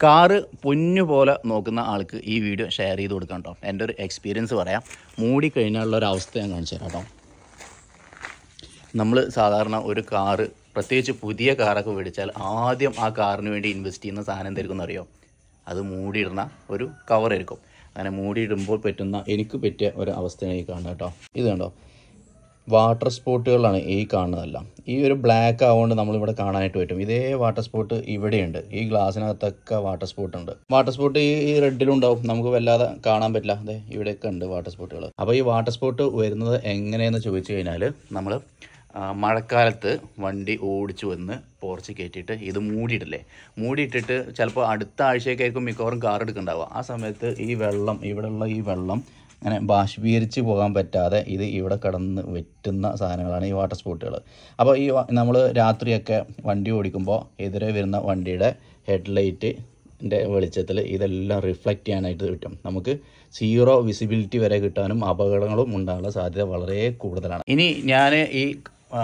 Car പൊന്നു പോലെ നോക്കുന്ന ആൾക്ക് ഈ വീഡിയോ ഷെയർ ചെയ്ത് കൊടുക്കാം കേട്ടോ എന്റെ ഒരു എക്സ്പീരിയൻസ് പറയാം. മൂടി ഒരു അവസ്ഥ ഞാൻ കാണിച്ചു തരാം കേട്ടോ നമ്മൾ സാധാരണ ഒരു കാറ് പ്രത്യേകിച്ച് പുതിയ കാറൊക്കെ മേടിച്ചാൽ ആദ്യം ആ കാറിന് വേണ്ടി ഇൻവെസ്റ്റ് ചെയ്യുന്ന സാധനം എന്തായിരിക്കും എന്നറിയോ? അത് മൂടിയിടുന്ന ഒരു കവറായിരിക്കും അങ്ങനെ മൂടിയിടുമ്പോൾ പറ്റുന്ന എനിക്ക് പറ്റിയ ഒരു അവസ്ഥയായി കാണാം കേട്ടോ ഇത് കണ്ടോ? വാട്ടർ സ്പോട്ടുകളാണ് ഈ കാണുന്നതെല്ലാം. ഈ ഒരു ബ്ലാക്ക് ആവുകൊണ്ട് നമ്മളിവിടെ കാണാനായിട്ട് പറ്റും. ഇതേ വാട്ടർ സ്പോട്ട് ഇവിടെയുണ്ട്. ഈ ഗ്ലാസ്സിനകത്തൊക്കെ വാട്ടർ സ്പോട്ട് ഉണ്ട് വാട്ടർ സ്പോട്ട് ഈ റെഡിലുണ്ടാവും നമുക്ക് വല്ലാതെ കാണാൻ പറ്റില്ല. അതെ ഇവിടെയൊക്കെ ഉണ്ട് വാട്ടർ സ്പോട്ടുകൾ അപ്പോൾ ഈ വാട്ടർ സ്പോട്ട് വരുന്നത് എങ്ങനെയെന്ന് ചോദിച്ചു കഴിഞ്ഞാൽ നമ്മൾ മഴക്കാലത്ത് വണ്ടി ഓടിച്ചു വന്ന് പോർച്ച് കയറ്റിയിട്ട് ഇത് മൂടിയിട്ടില്ലേ? മൂടിയിട്ടിട്ട് ചിലപ്പോൾ അടുത്ത ആഴ്ചയൊക്കെ ആയിരിക്കും മിക്കവാറും കാർ എടുക്കുന്നുണ്ടാവുക ആ സമയത്ത് ഈ വെള്ളം ഇവിടെയുള്ള ഈ വെള്ളം അങ്ങനെ ബാഷ്പീകരിച്ച് പോകാൻ പറ്റാതെ ഇത് ഇവിടെ കടന്ന് വെറ്റുന്ന സാധനങ്ങളാണ് ഈ വാട്ടർ സ്പോട്ടുകൾ അപ്പോൾ ഈ നമ്മൾ രാത്രിയൊക്കെ വണ്ടി ഓടിക്കുമ്പോൾ എതിരെ വരുന്ന വണ്ടിയുടെ ഹെഡ് ലൈറ്റ് ഹെഡ്ലൈറ്റിന്റെ വെളിച്ചത്തിൽ ഇതെല്ലാം റിഫ്ലക്റ്റ് ചെയ്യാനായിട്ട് കിട്ടും നമുക്ക് സീറോ വിസിബിലിറ്റി വരെ കിട്ടാനും അപകടങ്ങളും ഉണ്ടാകാനുള്ള സാധ്യത വളരെ കൂടുതലാണ്. ഇനി ഞാൻ ഈ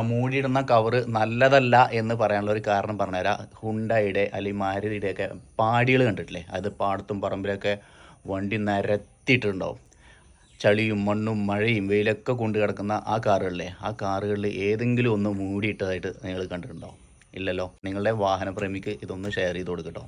മൂടിയിടുന്ന കവറ് നല്ലതല്ല എന്ന് പറയാനുള്ള ഒരു കാരണം പറഞ്ഞുതരാം. ഹുണ്ടായിയുടെ അല്ലെങ്കിൽ മാരുതിയുടെ ഒക്കെ പാടികൾ കണ്ടിട്ടില്ലേ? അത് പാടത്തും പറമ്പിലൊക്കെ വണ്ടി നിരത്തിയിട്ടുണ്ടാവും. ചളിയും മണ്ണും മഴയും വെയിലൊക്കെ കൊണ്ട് കിടക്കുന്ന ആ കാറുകളിലെ ആ കാറുകളിൽ ഏതെങ്കിലും ഒന്ന് മൂടിയിട്ടതായിട്ട് നിങ്ങൾ കണ്ടിട്ടുണ്ടോ ഇല്ലല്ലോ. നിങ്ങളുടെ വാഹനപ്രേമിക്ക് ഇതൊന്ന് ഷെയർ ചെയ്ത് കൊടുക്കട്ടോ